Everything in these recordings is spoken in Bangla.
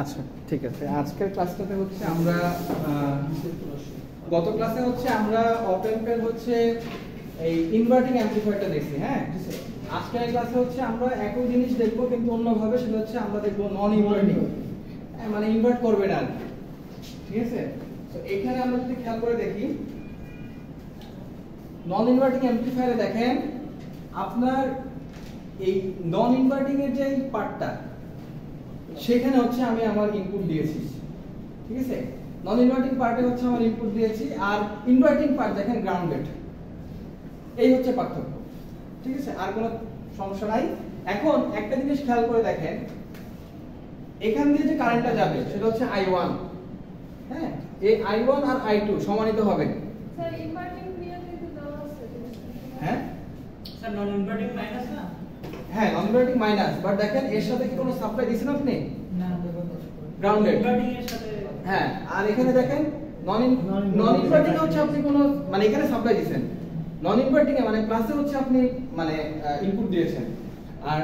আচ্ছা ঠিক আছে। আজকের ক্লাসটাতে হচ্ছে আমরা গত ক্লাসে হচ্ছে আমরা অপেম্পের হচ্ছে এই ইনভার্টিং অ্যাম্পলিফায়ারটা দেখছি হ্যাঁ? আজকের ক্লাসে হচ্ছে আমরা একই জিনিস দেখব, কিন্তু অন্যভাবে সেটা হচ্ছে আমরা দেখব নন ইনভার্টিং মানে ইনভার্ট করবে না। ঠিক আছে? তো এখানে আমরা যদি খেয়াল করে দেখি নন ইনভার্টিং অ্যাম্পলিফায়ারে দেখেন, আপনার এই নন ইনভার্টিং এর যে পার্টটা সেখানে হচ্ছে আমি আমার ইনপুট দিয়েছি। ঠিক আছে? নন ইনভার্টিং পার্টে হচ্ছে আমার ইনপুট দিয়েছি আর ইনভার্টিং পার্ট দেখেন গ্রাউন্ডেড এই হচ্ছে পার্থক্য। ঠিক আছে? আর কোনো সমস্যা নাই। এখন একটা জিনিস খেয়াল করে দেখেন। এখান দিয়ে যে কারেন্টটা যাবে সেটা হচ্ছে আই ওয়ান হ্যাঁ? এই আই ওয়ান আর আই টু সমানিত হবে। হ্যাঁ? স্যার নন ইনভার্টিং মাইনাস না? হ্যাঁ নন ইনভার্টিং মাইনাস বাট দেখেন এর সাথে কি কোনো সাপ্লাই দিছেন আপনি? না সাথে হ্যাঁ আর এখানে দেখেন নন নন ইনভার্টিং হচ্ছে আপনি কোনো মানে এখানে সাপ্লাই দিয়েছেন। নন ইনভার্টিং এ মানে প্লাসে হচ্ছে আপনি মানে ইনপুট দিয়েছেন। আর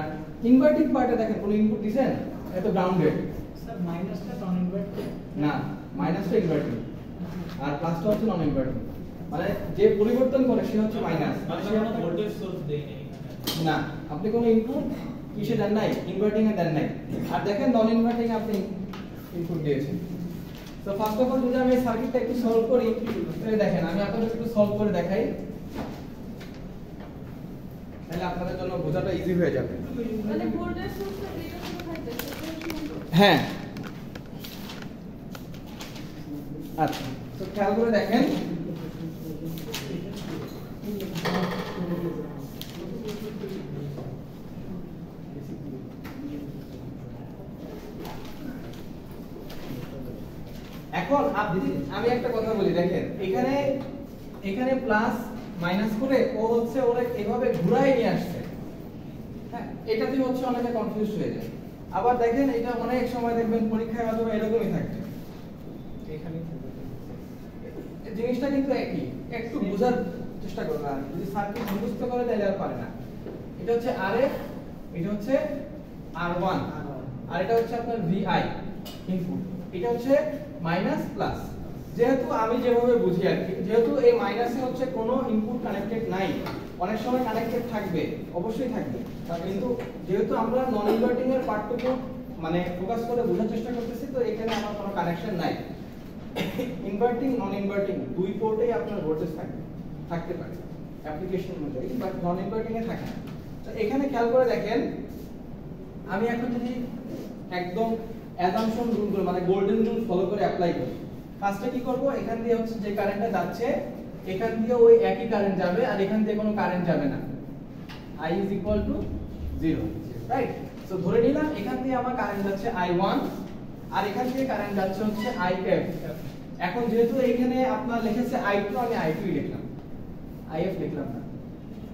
ইনভার্টিং পার্টে দেখেন কোনো ইনপুট দিয়েছেন? এটা গ্রাউন্ডেড স্যার মাইনাসটা নন ইনভার্টিং না মাইনাসটা ইনভার্টিং আর প্লাসটা হচ্ছে নন ইনভার্টিং মানে যে পরিবর্তন করে সে হচ্ছে মাইনাস মানে সে ভোল্টেজ সোর্স দেই না। আপনি কোনো ইনপুট কিসে দেন নাই? ইনভার্টিং এ দেন নাই। আর দেখেন নন ইনভার্টিং আপনি ইনপুট দিয়েছেন। তো ফার্স্ট অফ অল যদি আমি সার্কিটটা একটু সলভ করি তাহলে দেখেন আমি আপনাদের একটু সলভ করে দেখাই। তাহলে আপনাদের জন্য বোঝাটা ইজি হয়ে যাবে। মানে হ্যাঁ। আচ্ছা। তো খেয়াল করে দেখেন এখন আপনি আমি একটা কথা বলি, দেখেন, এখানে এখানে প্লাস মাইনাস করে ও হচ্ছে ওরা এভাবে ঘুরাই নিয়ে আসছে। হ্যাঁ এটাতে হচ্ছে অনেকে কনফিউজ হয়ে যায়। আবার দেখেন, এটা অনেক সময় দেখবেন পরীক্ষায় হয়তো এরকমই থাকবে। এখানে জিনিসটা কিন্তু একই। একটু বোঝার চেষ্টা করবে আর যদি সার্কিট মুখস্থ করে, তাহলে আর পারে না। এটা হচ্ছে আর এটা হচ্ছে আর ওয়ান আর এটা হচ্ছে আপনার ভিআই ইনপুট এটা হচ্ছে মাইনাস প্লাস যেহেতু আমি যেভাবে বুঝি আর কি, যেহেতু এই মাইনাসে হচ্ছে কোনো ইনপুট কানেক্টেড নাই, অনেক সময় কানেক্টেড থাকবে, অবশ্যই থাকবে। কিন্তু যেহেতু আমরা নন ইনভার্টিং এর পার্টটুকু মানে ফোকাস করে বোঝার চেষ্টা করতেছি, তো এখানে আমার কোনো কানেকশন নাই। ইনভার্টিং নন ইনভার্টিং দুই পোর্টেই আপনার ভোল্টেজ থাকবে থাকতে পারে অ্যাপ্লিকেশন অনুযায়ী বাট নন ইনভার্টিং এ থাকে না। তো এখানে খেয়াল করে দেখেন, আমি এখন যদি একদম অ্যাজাম্পশন রুল মানে গোল্ডেন রুল ফলো করে অ্যাপ্লাই করি। ফার্স্টে কি করব? এখান দিয়ে হচ্ছে যে কারেন্টটা যাচ্ছে, এখান দিয়ে ওই একই কারেন্ট যাবে আর এখান দিয়ে কোনো কারেন্ট যাবে না। I is equal to 0 right so ধরে নিলাম এখান দিয়ে আমার কারেন্ট যাচ্ছে i1 আর এখান দিয়ে কারেন্ট যাচ্ছে হচ্ছে if এখন যেহেতু এখানে আপনার লিখেছে i2 আমি i2 ই লিখলাম। If লিখলাম না।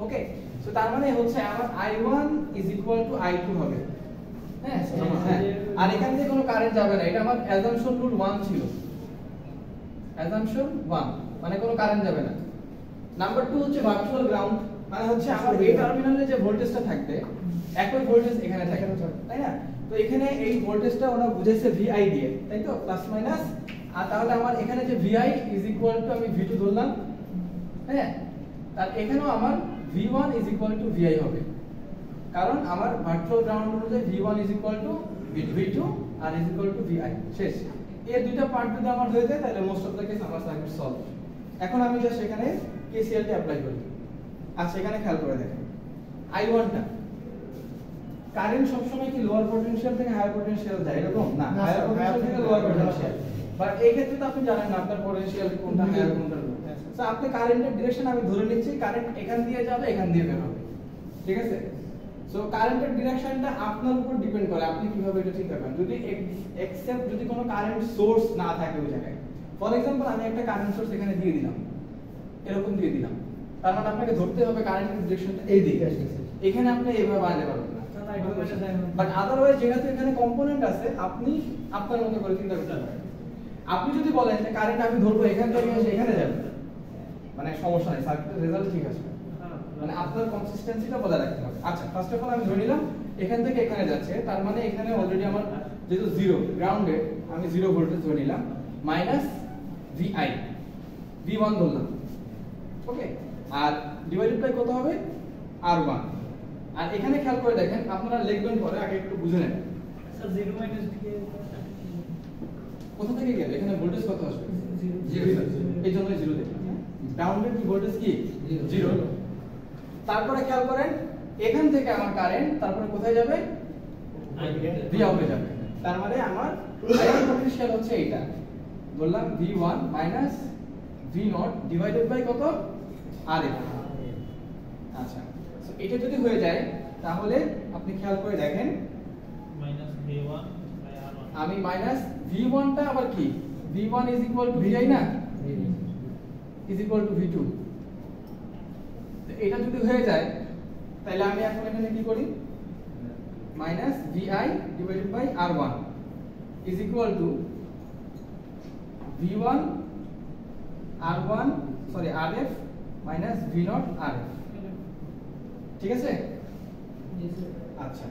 ওকে সো তার মানে হচ্ছে আমার i1 is equal to i2 হবে। হ্যাঁ হ্যাঁ। আর এখান দিয়ে কোনো কারেন্ট যাবে না। এটা আমার অ্যাজাম্পশন রুল 1 ছিল। অ্যাজাম্পশন 1 মানে কোনো কারেন্ট যাবে না। নাম্বার 2 হচ্ছে ভার্চুয়াল গ্রাউন্ড মানে হচ্ছে আমার এই টার্মিনালে যে ভোল্টেজটা থাকবে একই ভোল্টেজ এখানে থাকে তাই না? তো এখানে এই ভোল্টেজটা ওরা বুঝেছে ভিআই দিয়ে। তাই তো? প্লাস মাইনাস আর তাহলে আমার এখানে যে ভিআই ইজ ইকুয়াল টু আমি ভি2 ধরলাম। হ্যাঁ? আর এখানেও আমার V one is equal to V I হবে। কারণ আমার ভার্চুয়াল গ্রাউন্ড অনুযায়ী V one is equal to V two R is equal to V I শেষ। এই দুইটা পার্ট যদি আমার হয়ে যায় তাহলে মোস্ট অফ দ্য কেস আমার সার্কিট সলভ এখন আমি জাস্ট এখানে কেসিএলটি অ্যাপ্লাই করি। আচ্ছা এখানে খেয়াল করে দেখেন। আই ওয়ানটা কারেন্ট সবসময় কি লোয়ার পটেনশিয়াল থেকে হায়ার পটেনশিয়াল যায়? এরকম? না হায়ার পটেনশিয়াল থেকে লোয়ার পটেনশিয়াল বাট এই ক্ষেত্রে তো আপনি জানেন না আপনার পটেনশিয়াল কোনটা হায়ার কোনটা লো সো আপনি কারেন্টের ডিরেকশন আমি ধরে নিচ্ছি কারেন্ট এখান দিয়ে যাবে এখান দিয়ে বের হবে। ঠিক আছে? সো কারেন্টের ডিরেকশনটা আপনার উপর ডিপেন্ড করে আপনি কীভাবে এটা চিন্তা করেন? যদি এক্সেপ্ট যদি কোনো কারেন্ট সোর্স না থাকে ওই জায়গায় ফর এক্সাম্পল আমি একটা কারেন্ট সোর্স এখানে দিয়ে দিলাম এরকম দিয়ে দিলাম তার মানে আপনাকে ধরতে হবে কারেন্টের ডিরেকশনটা এই দিকে এখানে আপনি এভাবে বানাতে পারবেন না। বাট আদারওয়াইজ যেহেতু এখানে কম্পোনেন্ট আছে আপনি আপনার মতো করে চিন্তা করতে পারেন। আপনি যদি বলেন যে কারেন্ট আমি ধরবো এখান থেকে এসে এখানে যাবে। মানে সমস্যা নেই সার্কিটের রেজাল্ট ঠিক আছে। মানে আপনার কনসিস্টেন্সিটা বজায় রাখতে হবে। আচ্ছা ফার্স্ট অফ অল আমি ধরে নিলাম এখান থেকে এখানে যাচ্ছে তার মানে এখানে অলরেডি আমার যেহেতু জিরো গ্রাউন্ডেড আমি জিরো ভোল্টেজ ধরে নিলাম মাইনাস ভিআই ভি ওয়ান ধরলাম ওকে আর ডিভাইডেড বাই কত হবে? আর ওয়ান আর এখানে খেয়াল করে দেখেন আপনারা লিখবেন পরে আগে একটু বুঝে নেন। স্যার জিরো মাইনাস কোথা থেকে গেল? এখানে ভোল্টেজ কত আসবে? জিরো। এই জন্য জিরো দেখলাম। গ্রাউন্ডের কি? ভোল্টেজ কি? জিরো তারপরে খেয়াল করেন এখান থেকে আমার কারেন্ট তারপরে কোথায় যাবে? ভি আউটে যাবে। তার মানে আমার পটেনশিয়াল হচ্ছে এটা বললাম V one minus V not divided by কত? আর এফ আচ্ছা এটা যদি হয়ে যায় তাহলে আপনি খেয়াল করে দেখেন। মাইনাস ভি ওয়ান আমি মাইনাস ভি ওয়ানটা আবার কি? V one is equal to V I না? Is equal to V two এটা যদি হয়ে যায় তাহলে আমি এখন এখানে কি করি? Minus V I divided by R one is equal to V one R one sorry R F minus V not R F ঠিক আছে আচ্ছা।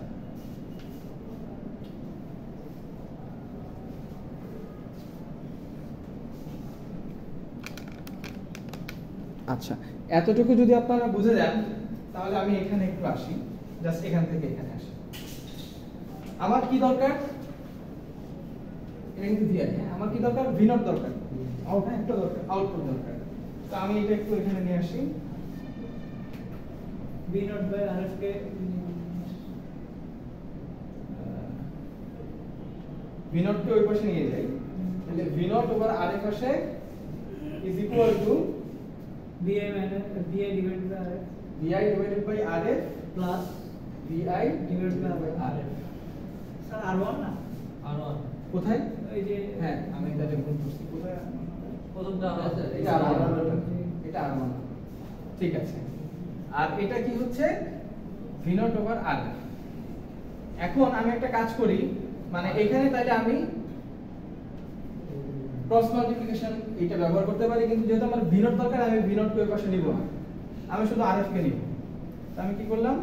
আচ্ছা এতটুকু যদি আপনারা বুঝে যান তাহলে আমি এখানে একটু আসি। জাস্ট এখান থেকে এখানে আসি। আমার কি দরকার? এটা কিন্তু দিয়ে হ্যাঁ আমার কি দরকার? ভিনট দরকার। আউটপুট দরকার। আউটপুট দরকার। তো আমি এটা একটু এখানে নিয়ে আসি। V not by R F কে ভিনটকে ওই পাশে নিয়ে যাই। তাহলে ভিনট ওভার আর এর পাশে is equal to V I minus V I divided by R F plus V I divided by R F sir R one না? আর ওয়ান কোথায়? ওই যে হ্যাঁ। আমি এটা ভুল করছি কোথায় প্রথমটা এটা আর ওয়ান এটা আর ওয়ান ঠিক আছে। আর এটা কি হচ্ছে? ভি নট ওভার আর এখন আমি একটা কাজ করি মানে এখানে তাহলে আমি ক্রস মাল্টিপ্লিকেশন এটা ব্যবহার করতে পারি কিন্তু যেহেতু আমার ভি নট দরকার আমি ভি নট কে পাশে নিব না। আমি শুধু আর কে নিব। তো আমি কি করলাম?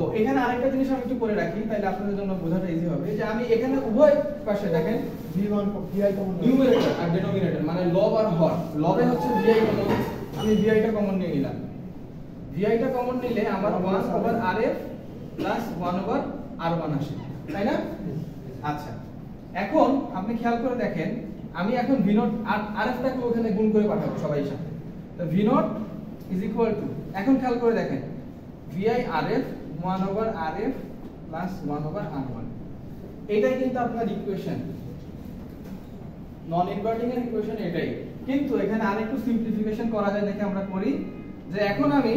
ও এখানে আরেকটা জিনিস আমি একটু করে রাখি তাহলে আপনাদের জন্য বোঝাটা ইজি হবে। যে আমি এখানে উভয় পাশে দেখেন V1 VI কমন নিউমারেটর আর ডেনোমিনেটর মানে লব আর হর লবে হচ্ছে ভিআই কমন আমি ভিআইটা কমন নিয়ে নিলাম। ভিআইটা কমন নিলে আমার 1 over R F plus 1 over আর1 আসে। তাই না? আচ্ছা। এখন আপনি খেয়াল করে দেখেন আমি এখন ভি নট আর আরএফটাকে ওখানে গুণ করে পাঠাবো সবাই সাথে। তো V not is equal to এখন খেয়াল করে দেখেন VI RF 1 over RF plus 1 over আর1 এটাই কিন্তু আপনার ইকুয়েশন নন ইনভার্টিং এর ইকুয়েশন এটাই। কিন্তু এখানে আরেকটু সিম্পলিফিকেশন করা যায় দেখে আমরা করি যে এখন আমি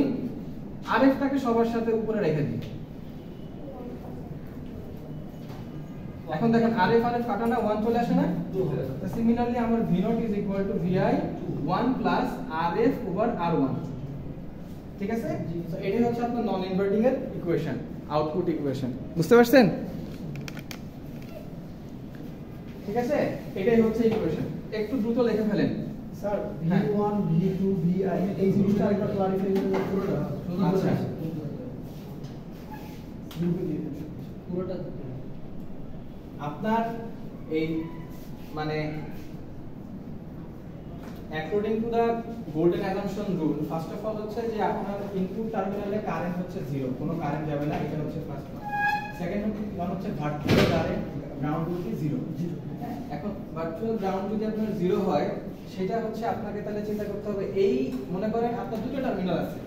আরএফ টাকে সবার সাথে উপরে রেখে দিই। এখন দেখেন আরএফ আরএফ কাটানা 1 চলে আসে না? তো সিমিলারলি আমার V not is equal to VI 1 plus RF over আর1 ঠিক আছে? তো এটাই হচ্ছে আপনার নন ইনভার্টিং এর ইকুয়েশন আউটপুট ইকুয়েশন বুঝতে পারছেন? ঠিক আছে? এটাই হচ্ছে ইকুয়েশন একটু দ্রুত লিখে ফেলেন। স্যার হ্যাঁ। V1 V2 VI এই জিনিসটা আরেকবার ক্লারিফাই করে পুরোটা আচ্ছা। পুরোটা আপনার এই মানে according to the golden assumption rule first of all হচ্ছে যে আপনার ইনপুট টার্মিনালে কারেন্ট হচ্ছে জিরো কোনো কারেন্ট যাবে না এটা হচ্ছে ফার্স্ট সেকেন্ড ওয়ান হচ্ছে ভার্চুয়াল কারেন্ট গ্রাউন্ড হচ্ছে জিরো এখন ভার্চুয়াল গ্রাউন্ড যদি আপনার জিরো হয় সেটা হচ্ছে আপনাকে তাহলে চিন্তা করতে হবে এই মনে করেন আপনার দুটো টার্মিনাল আছে।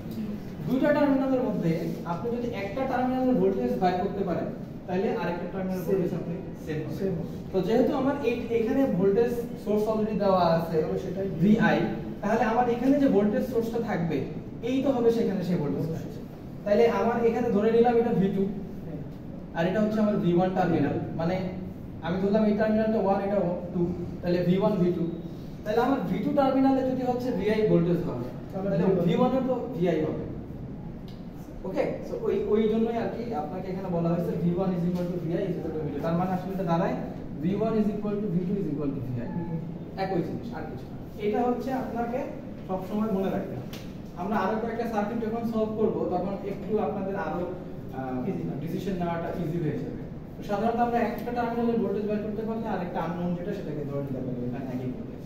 দুইটা টার্মিনালের মধ্যে আপনি যদি একটা টার্মিনালের ভোল্টেজ বাই করতে পারেন তাহলে আরেকটা টার্মিনাল ভোল্টেজ আপনি হবে। তো যেহেতু আমার এখানে ভোল্টেজ সোর্স অলরেডি দেওয়া আছে সেটাই ভিআই তাহলে আমার এখানে যে ভোল্টেজ সোর্সটা থাকবে এই তো হবে সেখানে সেই ভোল্টেজ তাহলে আমার এখানে ধরে নিলাম এটা ভি2 আর এটা হচ্ছে আমার ভি1 টার্মিনাল মানে আমি ধরলাম এই টার্মিনালটা 1 এটা 2 তাহলে ভি1 ভি2 তাহলে আমার ভি2 টার্মিনালে যদি হচ্ছে ভিআই ভোল্টেজ হয় তাহলে V1 এর তো ভিআই হবে। ওকে সো ওই ওই জন্যই আর কি আপনাকে এখানে বলা হয়েছে v1 is equal to vi is equal to v2 তার মানে আসলে এটা দাঁড়ায় v1 is equal to v2 is equal to vi একই জিনিস আর কিছু না। এটা হচ্ছে আপনাকে সব সময় মনে রাখতে হবে। আমরা আরও কয়েকটা সার্কিট যখন সলভ করব তখন একটু আপনাদের আরও ডিসিশন নেওয়াটা ইজি হয়ে যাবে। সাধারণত আমরা একটা টার্মিনালের ভোল্টেজ বের করতে পারলে আরেকটা আননোন যেটা সেটাকে ধরে নিতে পারব এখানে একই ভোল্টেজ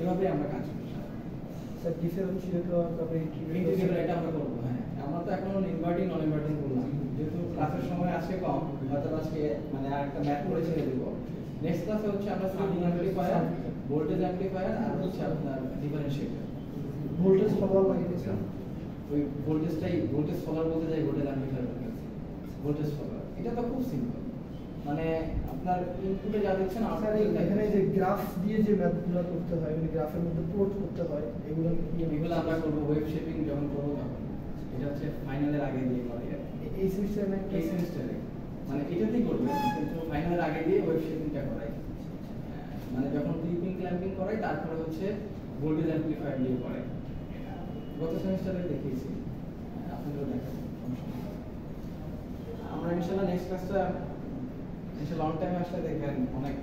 এভাবে আমরা কাজ করি। স্যার ডিফারেন্সিয়েটর তারপরে ইন্টিগ্রেটর এটা আমরা করব হ্যাঁ। আমরা তো এখনও ইনভার্টিং নন ইনভার্টিং করলাম। যেহেতু ক্লাসের সময় আজকে কম হয়তো আজকে মানে আরেকটা ম্যাথ করে ছেড়ে দেবো। নেক্সট ক্লাসে হচ্ছে আমরা সার্কিট অ্যাম্পলিফায়ার ভোল্টেজ অ্যাম্পলিফায়ার আর হচ্ছে আপনার ডিফারেন্সিয়েটর ভোল্টেজ ফলোয়ার লাগিয়ে স্যার ওই ভোল্টেজটাই ভোল্টেজ ফলোয়ার বলতে যাই ভোল্টেজ অ্যাম্পলিফায়ার ভোল্টেজ ফলোয়ার এটা তো খুব সিম্পল মানে আপনার ইনপুটে যা দেখছেন আউটপুটে এই- এখানে যে গ্রাফ দিয়ে যে ম্যাথগুলো করতে হয় মানে গ্রাফের মধ্যে প্লট করতে হয় এগুলো এগুলো আমরা করব ওয়েব শেপিং যখন করব তখন। এটা হচ্ছে ফাইনালের আগে দিয়ে করে। এই সিস্টেমে এই সেমিস্টারে মানে এটাতেই করবে কিন্তু ফাইনালের আগে দিয়ে ওয়েব শেপিংটা করাই মানে যখন ক্লিপিং ক্ল্যাম্পিং করাই তারপরে হচ্ছে ভোল্টেজ অ্যাম্পলিফায়ার দিয়ে করাই গত সেমিস্টারে দেখিয়েছি। আপনাদেরও দেখাবো। আমরা ইনশাআল্লাহ নেক্সট ক্লাসটা ইনশাআল্লাহ লং টাইম আসলে দেখবেন অনেক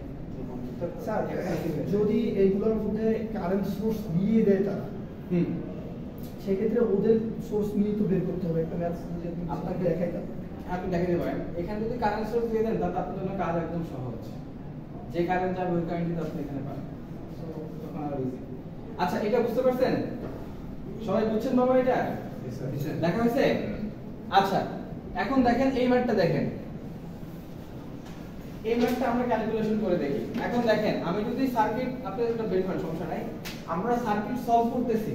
যদি এইগুলোর মধ্যে কারেন্ট সোর্স দিয়ে দেয় তারা হুম। সেক্ষেত্রে ওদের সোর্স নিয়ে তো বের করতে হবে একটা ম্যাথ যদি আপনি আপনাকে দেখাই দাও আপনি দেখাতে পারেন এখানে যদি কারেন্ট সোর্স দিয়ে দেন তাহলে আপনার জন্য কাজ একদম সহজ। যে কারেন্ট যাবে ওই কারেন্টই আপনি এখানে পাবেন। আচ্ছা এটা বুঝতে পারছেন? সবাই বুঝছেন বাবা এটা? দেখা হয়েছে? আচ্ছা এখন দেখেন এই ম্যাটটা দেখেন। এই ম্যাটটা আমরা ক্যালকুলেশন করে দেখি। এখন দেখেন আমি যদি সার্কিট আপনি একটা বের করেন সমস্যা নাই। আমরা সার্কিট সলভ করতেছি।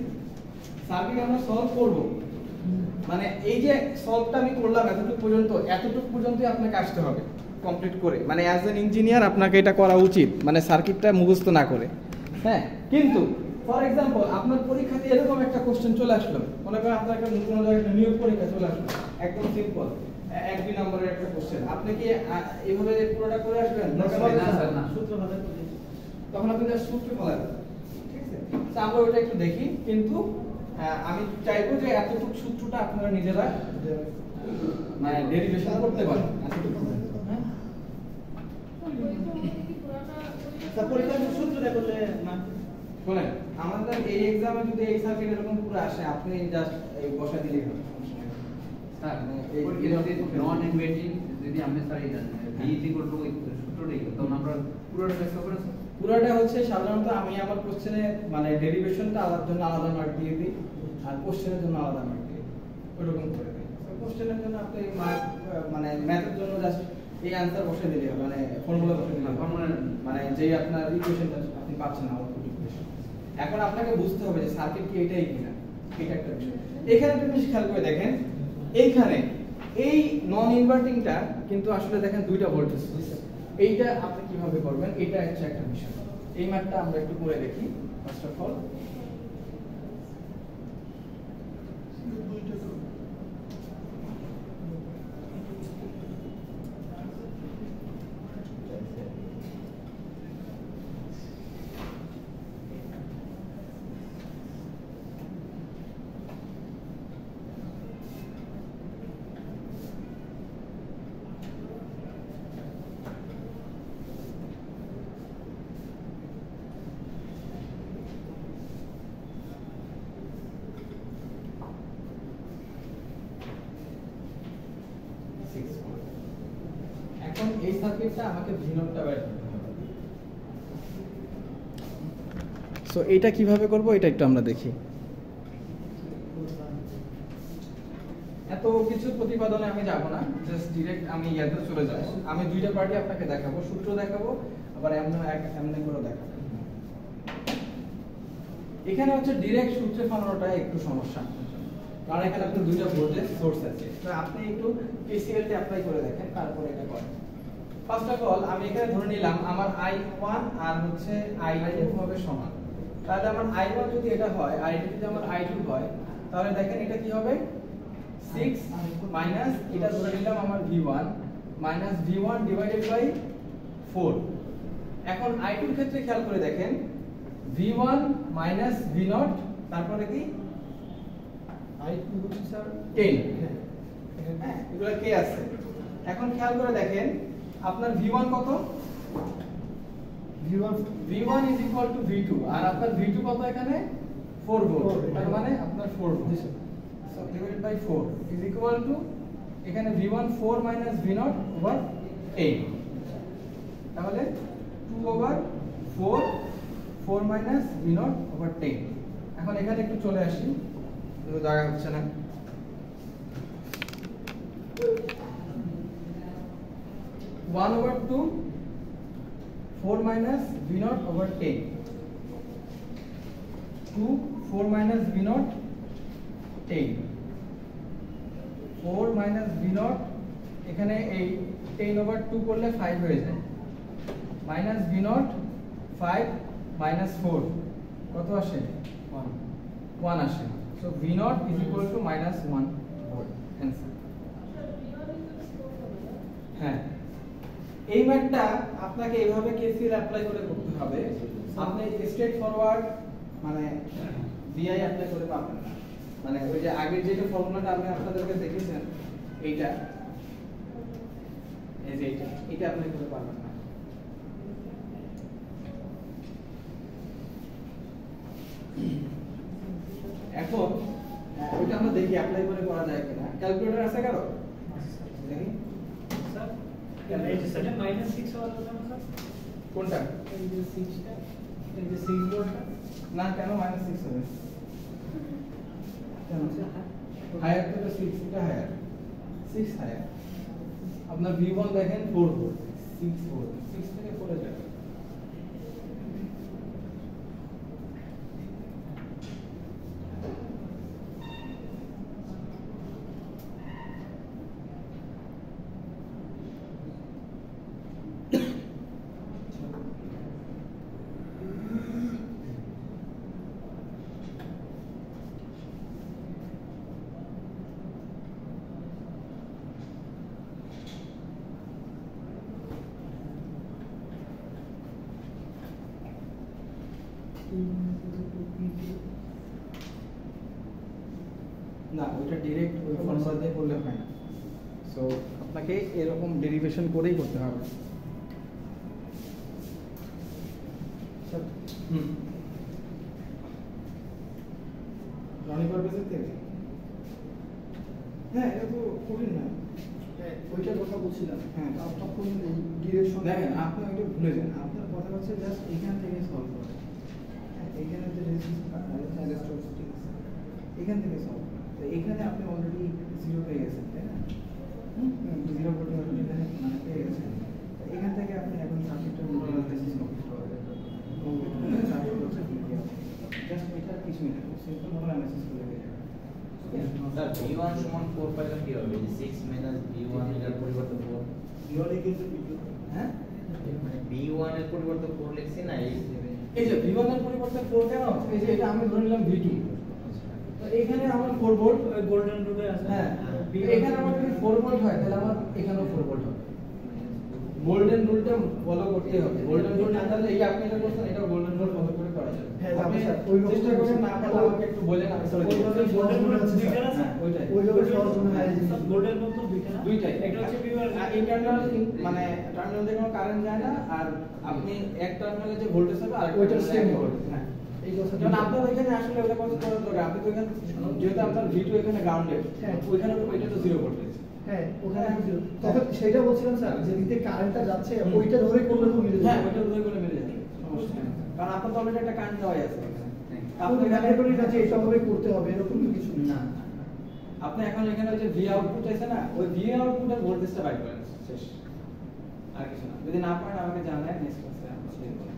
সার্কিট আমরা সলভ করব। মানে এই যে সলভটা আমি করলাম এতটুকু পর্যন্ত এতটুকু পর্যন্তই আপনাকে আসতে হবে কমপ্লিট করে। মানে অ্যাজ এন ইঞ্জিনিয়ার আপনাকে এটা করা উচিত মানে সার্কিটটা মুখস্থ না করে। হ্যাঁ কিন্তু ফর এক্সাম্পল আপনার পরীক্ষাতে এরকম একটা কোশ্চেন চলে আসলো। মনে করেন আপনার একটা নতুন জায়গায় একটা নিয়োগ পরীক্ষা চলে আসলো। একদম সিম্পল এক দুই নম্বরের একটা কোশ্চেন আপনি কি এইভাবে পুরোটা করে আসবেন? না, স্যার, না, স্যার, সূত্র করে তখন আপনি সূত্র ফেলা ঠিক আছে? তো আমরা ওটা একটু দেখি কিন্তু আমি চাইব যে এতটুকু সূত্রটা আপনারা নিজেরা মানে ডেরিভেশন করতে পারেন এতটুকু হ্যাঁ শোনেন আমাদের এই এক্সামে যদি এই সাবজেক্ট এরকম পুরো আসে আপনি জাস্ট এই বসা দিলেই হবে। স্যার এই- যদি নন ইনভেন্টিং যদি আপনি স্যার এই জানেন বি ইকুয়াল টু সূত্রটাই তখন আমরা পুরোটা চেষ্টা করে পুরোটা হচ্ছে সাধারণত আমি আমার কোশ্চেনে মানে ডেরিভেশনটা আলাদা জন্য আলাদা মার্ক দিয়ে দিই আর কোশ্চেনের জন্য আলাদা মার্ক দিয়ে দিই। ওইরকম করে দিই কোশ্চেনের জন্য আপনি মার্ক মানে ম্যাথের জন্য জাস্ট এই অ্যান্সার বসে দিলে মানে ফর্মুলা বসে দিলে। Formula- মানে যেই আপনার ইকুয়েশনটা আপনি পাচ্ছেন আউটপুট ইকুয়েশন এখন আপনাকে বুঝতে হবে যে সার্কিট কি এটাই কিনা এটা একটা বিষয়। এখানে একটা জিনিস খেয়াল করে দেখেন এইখানে এই নন ইনভার্টিংটা কিন্তু আসলে দেখেন দুইটা ভোল্টেজ এইটা আপনি কীভাবে করবেন? এটা হচ্ছে একটা বিষয়। এই ম্যাথটা আমরা একটু করে দেখি ফার্স্ট অফ অল এখন এই সার্কিটটা আমাকে ভিন্নটা বের সো এইটা কীভাবে করব? এটা একটু আমরা দেখি। এত কিছু প্রতিপাদনে আমি যাব না জাস্ট ডিরেক্ট আমি ইয়াতে চলে যাব। আমি দুইটা পার্টি আপনাকে দেখাবো সূত্র দেখাবো আবার এমন এক এমনি করে দেখাবো। এখানে হচ্ছে ডিরেক্ট সূত্রে বানানোটা একটু সমস্যা। কারণ এখানে আপনার দুইটা ভোল্টেজ সোর্স আছে। তো আপনি একটু অ্যাপ্লাই করে দেখেন তারপর এটা করেন। ফার্স্ট অফ অল আমি এখানে ধরে নিলাম আমার i1 আর হচ্ছে i2 হবে সমান। তাহলে আমার i1 যদি এটা হয় আর এটা যদি আমার i2 হয় তাহলে দেখেন এটা কি হবে? 6 মাইনাস এটা ধরে নিলাম আমার v1 minus v1 divided by 4 এখন i2 এর ক্ষেত্রে খেয়াল করে দেখেন v1 মাইনাস v0 তারপরে কি? আই টু হচ্ছে স্যার 10 হ্যাঁ হ্যাঁ এগুলো কে আছে? এখন খেয়াল করে দেখেন আপনার v1 কত? V1 v1 is equal to v2 আর আপনার v2 কত এখানে? 4 ভোল্ট তার মানে আপনার 4 volt so divided by 4 is equal to এখানে v1 4 minus v0 over eight তাহলে two over four four minus V not over ten এখন এখানে একটু চলে আসি। কিন্তু জায়গা হচ্ছে না। One over two four minus V not over ten two four minus V not ten four minus V not এখানে এই টেন ওভার টু করলে ফাইভ হয়ে যায়। Minus V not five minus four কত আসে? ওয়ান ওয়ান আসে। So V not is equal to minus one volt answer হ্যাঁ। এই ম্যাথটা আপনাকে এইভাবে কেসিএল অ্যাপ্লাই করে করতে হবে। আপনি স্ট্রেট ফরওয়ার্ড মানে বিআই অ্যাপ্লাই করে পাবেন না। মানে ওই যে আগের যেটা ফর্মুলাটা আমি আপনাদেরকে দেখেছেন এইটা। এই যে এইটা এটা আপনি করে পারবেন না। এখন ওইটা আমরা দেখি অ্যাপ্লাই করে করা যায় কিনা। ক্যালকুলেটর আছে কারও দেখি স্যার এই যে স্যার মাইনাস সিক্স হওয়ার কথা না স্যার কোনটা এই যে সিক্সটা এই যে সিক্স বোর্ডটা না কেন মাইনাস সিক্স হবে কেন হায়ার থেকে সিক্স এটা হায়ার সিক্স হায়ার আপনার ভি ওয়ান দেখেন four volt six volt six থেকে ফোরে যাবে না ওইটা ডিরেক্ট ওই ফর্মুলা দিয়ে করলে হয় না। সো আপনাকে এরকম ডেরিভেশন করেই করতে হবে। হুম। রনি থেকে? হ্যাঁ এটা তো কঠিন না। হ্যাঁ, ওইটার কথা বলছিলাম। হ্যাঁ। তখন ডিরেকশন দেখেন আপনি ওইটা ভুলে যান। আপনার কথা হচ্ছে জাস্ট এখান থেকে সলভ করে হ্যাঁ, এখানে যে রেজিস্ট্যান্স ঠিক আছে এখান থেকে সলভ তো এখানে আপনি অলরেডি জিরো পেয়ে গেছেন তাই না? জিরো করতে অলরেডি এখানে মানে পেয়ে গেছেন। এখান থেকে আপনি এখন সাবজেক্টের মধ্যে অ্যানালাইসিস কমপ্লিট করবেন। তারপর হচ্ছে জাস্ট এটা কিছুই না সিম্পল ভাবে অ্যানালাইসিস করে দিয়ে স্যার ভি সমান ফোর পাইলে কি হবে? কিন্তু হ্যাঁ? মানে ভি ওয়ানের পরিবর্তে ফোর লিখছি না এই এই যে V1 এর পরিবর্তে 4 কেন? এই যে এটা আমি ধরে নিলাম V2 তো এখানে আমার 4 ভোল্ট ওই গোল্ডেন রুলে আছে। হ্যাঁ এখানে আমার যদি 4 ভোল্ট হয় তাহলে আমার এখানেও 4 ভোল্ট হবে। গোল্ডেন রুলটা ফলো করতে হবে। গোল্ডেন রুল না জানলে এই আপনি এটা করছেন এটা গোল্ডেন রুল ফলো করে করা যাবে। হ্যাঁ, আপনি স্যার, ওই রকম চেষ্টা করবেন না পারলে আমাকে একটু বলেন আমি সরে ওই গোল্ডেন রুল আছে, দুইটা। আছে? হ্যাঁ, ওইটাই। ওইভাবে সহজ মনে হয় গোল্ডেন রুল তো দুইটা দুইটাই। একটা হচ্ছে ভিউয়ার ইন্টারনাল মানে টার্মিনাল দিয়ে কোনো কারেন্ট যায় না আর আপনি এক টার্মিনালে যে ভোল্টেজ হবে আর ওইটার same voltage। এই কথা কারণ আপনার ওইখানে আসলে ওটা কত করার দরকার আপনি তো এখানে যেহেতু আপনার V2 এখানে গ্রাউন্ডেড হ্যাঁ। ওইখানে তো তো জিরো ভোল্টেজ হ্যাঁ ওখানে আমি সেটা বলছিলাম স্যার যে দিকে কারেন্টটা যাচ্ছে ওইটা ধরে করলে তো মিলে হ্যাঁ ওইটা উদয় করে মিলে যাবে সমস্যা কারণ আপনার তো অলরেডি একটা কারেন্ট দেওয়াই আছে। আপনি আপনি এখানে ম্যান্ডেটরি না যে করতে হবে এরকম কিছু না। আপনি এখন এখানে যে ভি আউটপুট আছে না ওই ভি আউটপুটের ভোল্টেজটা বাই করেন শেষ। আর কিছু না। যদি না পারেন আমাকে জানায় নেক্সট ক্লাসে করব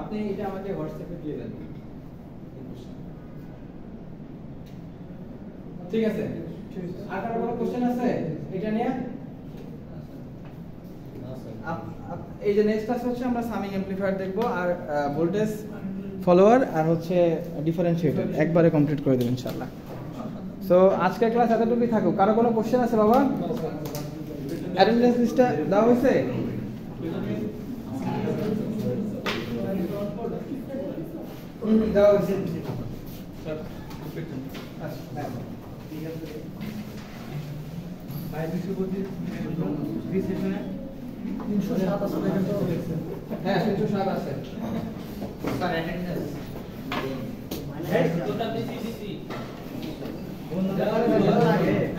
আপনি এটা আমাকে হোয়াটসঅ্যাপে দিয়ে দেন। ঠিক আছে? আর কারও কোনো কোশ্চেন আছে? এটা নিয়ে? এই যে নেক্সট ক্লাস হচ্ছে আমরা সামিং অ্যামপ্লিফায়ার দেখব আর ভোল্টেজ ফলোয়ার আর হচ্ছে ডিফারেন্সিয়েটর একবারে কমপ্লিট করে দেব ইনশাআল্লাহ। সো আজকের ক্লাস এতটুকুই থাকুক। কারও কোনো কোশ্চেন আছে বাবা? অ্যাটেন্ডেন্স লিস্টটা দেওয়া হয়েছে? দেওয়া হয়েছে আচ্ছা, হ্যাঁ। বাইরে সুবুদ্ধি তিনশো সাত আছে হ্যাঁ তিনশো সাত আছে স্যার অ্যাটেন্ডেন্স দিছি দিছি